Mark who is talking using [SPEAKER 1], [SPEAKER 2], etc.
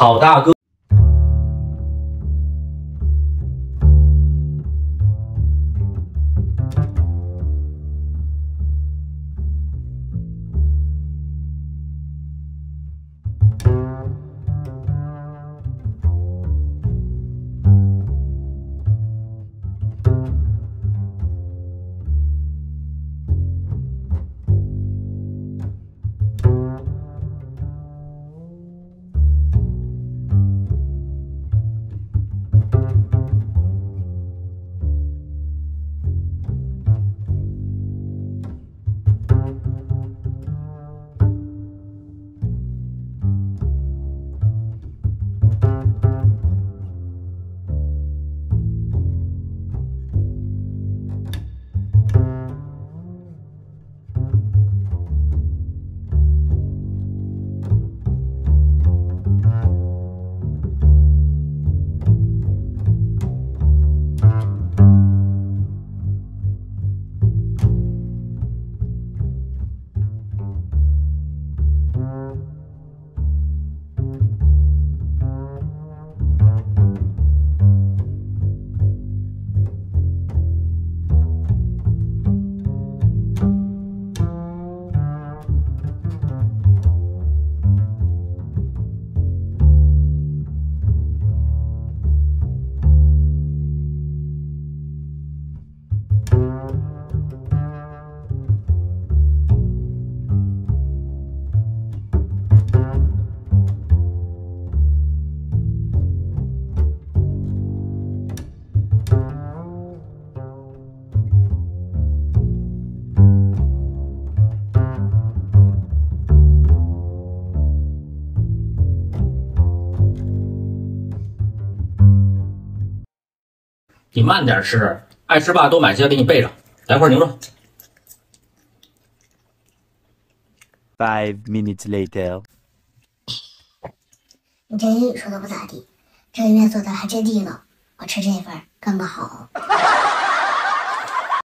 [SPEAKER 1] 好大哥。你慢点吃，爱吃爸多买些给你备着。来块牛肉。
[SPEAKER 2] Five minutes later，
[SPEAKER 3] 你这英语说的不咋地，这个面做的还真地道，我吃这份更不好。